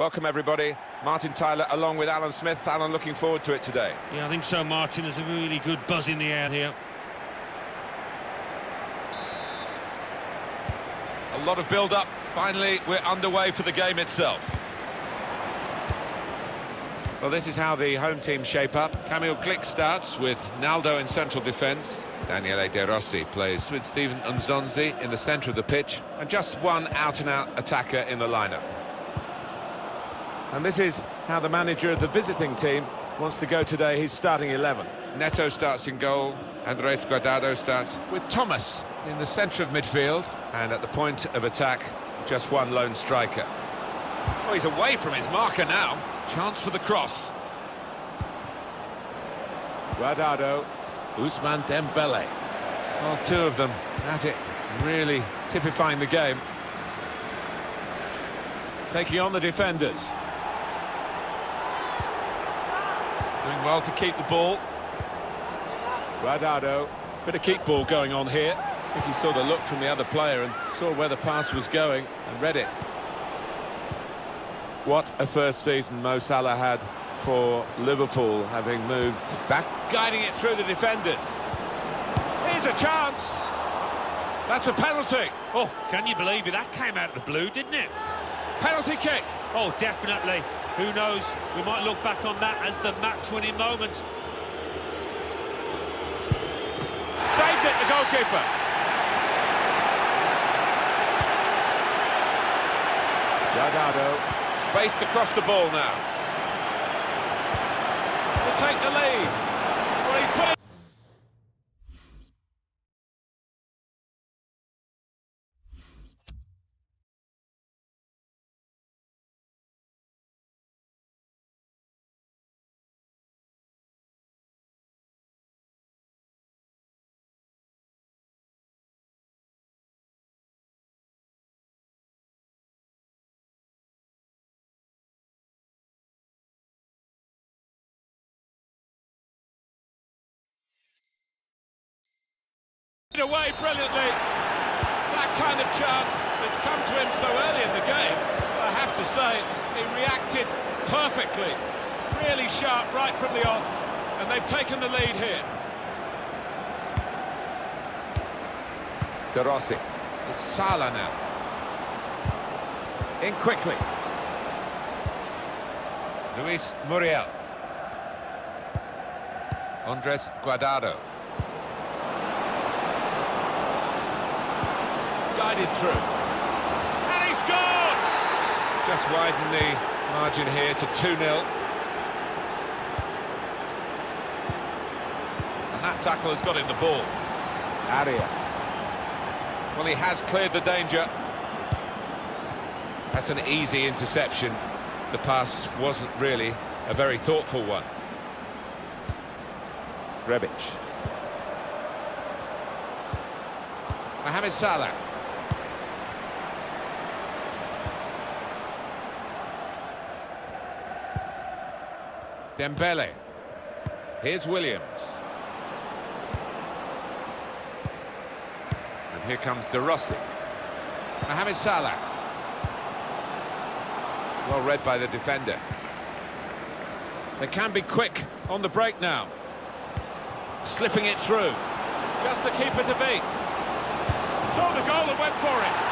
Welcome, everybody. Martin Tyler along with Alan Smith. Alan, looking forward to it today. Yeah, I think so, Martin. There's a really good buzz in the air here. A lot of build-up. Finally, we're underway for the game itself. Well, this is how the home team shape up. Kamil Glik starts with Naldo in central defence. Daniele De Rossi plays with Steven Nzonzi in the centre of the pitch. And just one out-and-out attacker in the lineup. And this is how the manager of the visiting team wants to go today. He's starting 11. Neto starts in goal. Andres Guardado starts with Thomas in the centre of midfield. And at the point of attack, just one lone striker. Oh, he's away from his marker now. Chance for the cross. Guardado, Ousmane Dembele. Well, two of them at it, really typifying the game. Taking on the defenders. Doing well to keep the ball. Guardado, bit of keep ball going on here. I think he saw the look from the other player and saw where the pass was going and read it. What a first season Mo Salah had for Liverpool, having moved back, guiding it through the defenders. Here's a chance. That's a penalty. Oh, can you believe it? That came out of the blue, didn't it? Penalty kick. Oh, definitely. Who knows? We might look back on that as the match-winning moment. Saved it, the goalkeeper. Guardado, spaced across the ball now. Will take the lead. Away brilliantly. That kind of chance has come to him so early in the game. I have to say, he reacted perfectly. Really sharp right from the off, and they've taken the lead here. De Rossi. It's Salah now. In quickly. Luis Muriel. Andres Guardado. Guided through. And he's gone! Just widen the margin here to 2-0. And that tackle has got in the ball. Arias. Well, he has cleared the danger. That's an easy interception. The pass wasn't really a very thoughtful one. Rebic. Mohamed Salah. Dembele. Here's Williams. And here comes De Rossi. Mohamed Salah. Well read by the defender. They can be quick on the break now. Slipping it through. Just the keeper to beat. Saw the goal and went for it.